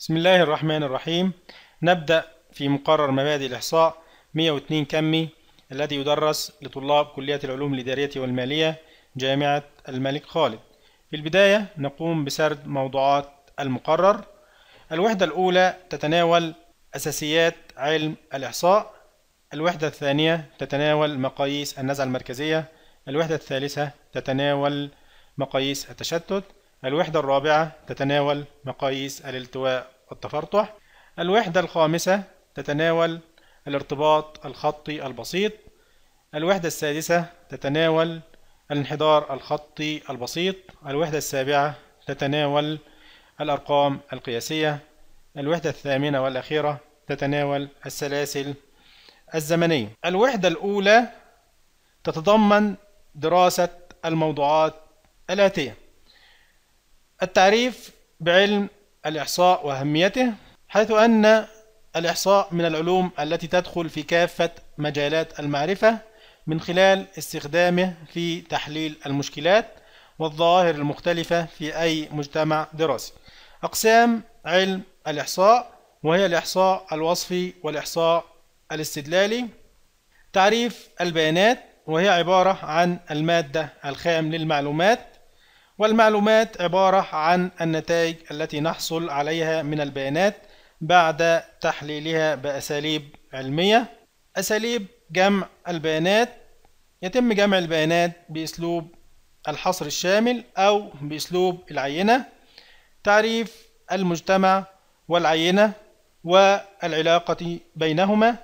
بسم الله الرحمن الرحيم. نبدأ في مقرر مبادئ الإحصاء 102 كمي الذي يدرس لطلاب كلية العلوم الإدارية والمالية جامعة الملك خالد. في البداية نقوم بسرد موضوعات المقرر. الوحدة الأولى تتناول أساسيات علم الإحصاء. الوحدة الثانية تتناول مقاييس النزعة المركزية. الوحدة الثالثة تتناول مقاييس التشتت. الوحدة الرابعة تتناول مقاييس الالتواء والتفرطح. الوحدة الخامسة تتناول الارتباط الخطي البسيط. الوحدة السادسة تتناول الانحدار الخطي البسيط. الوحدة السابعة تتناول الأرقام القياسية. الوحدة الثامنة والأخيرة تتناول السلاسل الزمنية. الوحدة الأولى تتضمن دراسة الموضوعات الآتية. التعريف بعلم الإحصاء وأهميته حيث أن الإحصاء من العلوم التي تدخل في كافة مجالات المعرفة من خلال استخدامه في تحليل المشكلات والظواهر المختلفة في أي مجتمع دراسي. أقسام علم الإحصاء وهي الإحصاء الوصفي والإحصاء الاستدلالي. تعريف البيانات وهي عبارة عن المادة الخام للمعلومات والمعلومات عبارة عن النتائج التي نحصل عليها من البيانات بعد تحليلها بأساليب علمية. أساليب جمع البيانات يتم جمع البيانات بأسلوب الحصر الشامل أو بأسلوب العينة تعريف المجتمع والعينة والعلاقة بينهما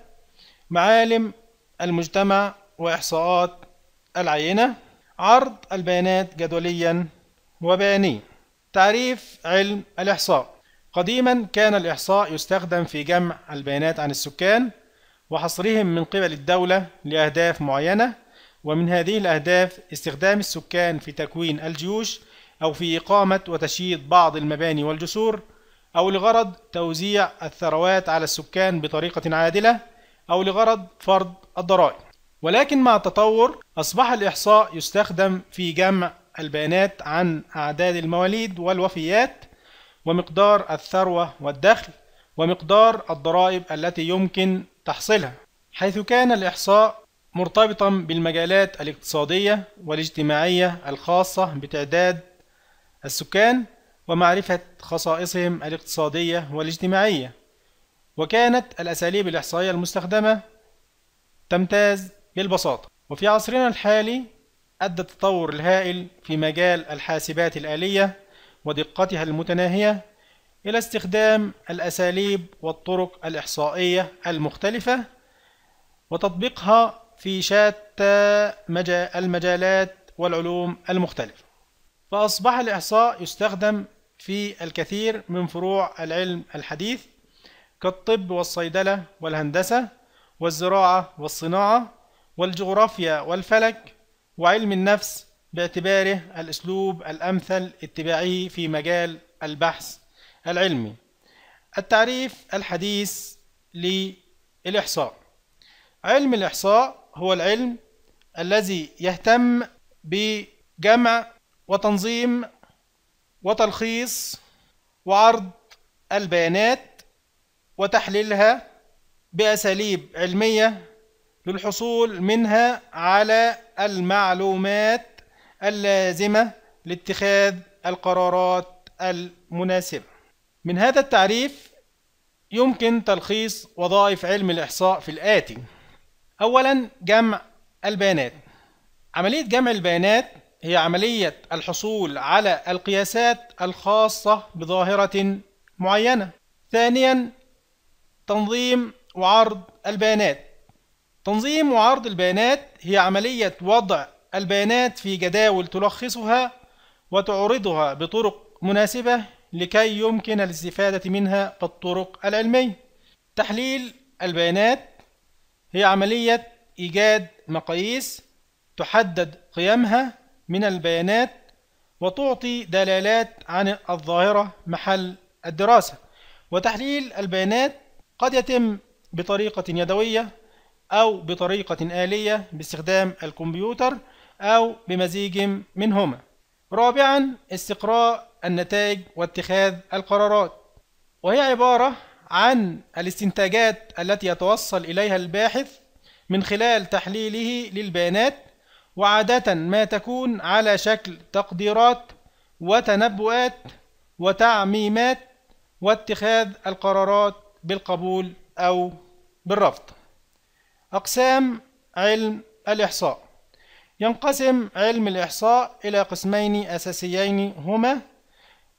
معالم المجتمع وإحصاءات العينة عرض البيانات جدوليا وبيانيا تعريف علم الإحصاء. قديما كان الإحصاء يستخدم في جمع البيانات عن السكان وحصرهم من قبل الدولة لأهداف معينة ومن هذه الأهداف استخدام السكان في تكوين الجيوش أو في إقامة وتشييد بعض المباني والجسور أو لغرض توزيع الثروات على السكان بطريقة عادلة أو لغرض فرض الضرائب. ولكن مع التطور أصبح الإحصاء يستخدم في جمع البيانات عن أعداد المواليد والوفيات ومقدار الثروة والدخل ومقدار الضرائب التي يمكن تحصيلها حيث كان الإحصاء مرتبطا بالمجالات الاقتصادية والاجتماعية الخاصة بتعداد السكان ومعرفة خصائصهم الاقتصادية والاجتماعية. وكانت الأساليب الإحصائية المستخدمة تمتاز بالبساطة. وفي عصرنا الحالي أدى التطور الهائل في مجال الحاسبات الآلية ودقتها المتناهية إلى استخدام الأساليب والطرق الإحصائية المختلفة وتطبيقها في شتى المجالات والعلوم المختلفة. فأصبح الإحصاء يستخدم في الكثير من فروع العلم الحديث كالطب والصيدلة والهندسة والزراعة والصناعة والجغرافيا والفلك وعلم النفس باعتباره الأسلوب الأمثل اتباعه في مجال البحث العلمي. التعريف الحديث للإحصاء. علم الإحصاء هو العلم الذي يهتم بجمع وتنظيم وتلخيص وعرض البيانات وتحليلها بأساليب علمية للحصول منها على المعلومات اللازمة لاتخاذ القرارات المناسبة. من هذا التعريف يمكن تلخيص وظائف علم الإحصاء في الآتي. أولا جمع البيانات. عملية جمع البيانات هي عملية الحصول على القياسات الخاصة بظاهرة معينة. ثانيا تنظيم وعرض البيانات. تنظيم وعرض البيانات هي عملية وضع البيانات في جداول تلخصها وتعرضها بطرق مناسبة لكي يمكن الاستفادة منها بالطرق العلمية. تحليل البيانات هي عملية إيجاد مقاييس تحدد قيمها من البيانات وتعطي دلالات عن الظاهرة محل الدراسة. وتحليل البيانات قد يتم بطريقة يدوية أو بطريقة آلية باستخدام الكمبيوتر أو بمزيج منهما. رابعا استقراء النتائج واتخاذ القرارات. وهي عبارة عن الاستنتاجات التي يتوصل إليها الباحث من خلال تحليله للبيانات وعادة ما تكون على شكل تقديرات وتنبؤات وتعميمات واتخاذ القرارات بالقبول أو بالرفض. أقسام علم الإحصاء. ينقسم علم الإحصاء إلى قسمين أساسيين هما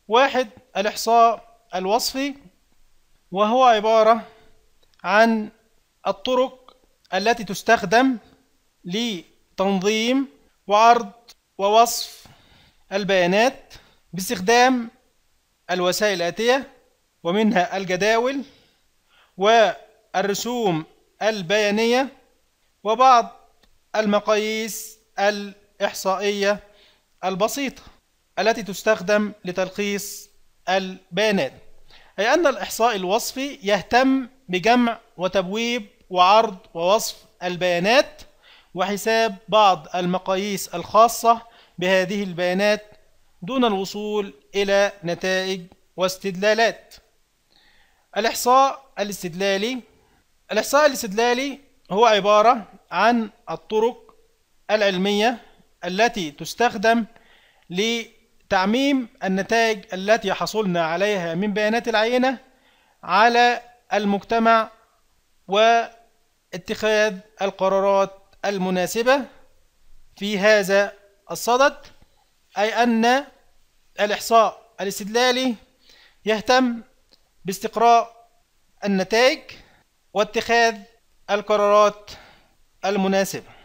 واحد الإحصاء الوصفي وهو عبارة عن الطرق التي تستخدم لتنظيم وعرض ووصف البيانات باستخدام الوسائل الآتية ومنها الجداول والرسوم البيانية وبعض المقاييس الإحصائية البسيطة التي تستخدم لتلخيص البيانات. أي أن الإحصاء الوصفي يهتم بجمع وتبويب وعرض ووصف البيانات وحساب بعض المقاييس الخاصة بهذه البيانات دون الوصول إلى نتائج واستدلالات. الإحصاء الاستدلالي الإحصاء الاستدلالي هو عبارة عن الطرق العلمية التي تستخدم لتعميم النتائج التي حصلنا عليها من بيانات العينة على المجتمع واتخاذ القرارات المناسبة في هذا الصدد أي أن الإحصاء الاستدلالي يهتم باستقراء النتائج واتخاذ القرارات المناسبة.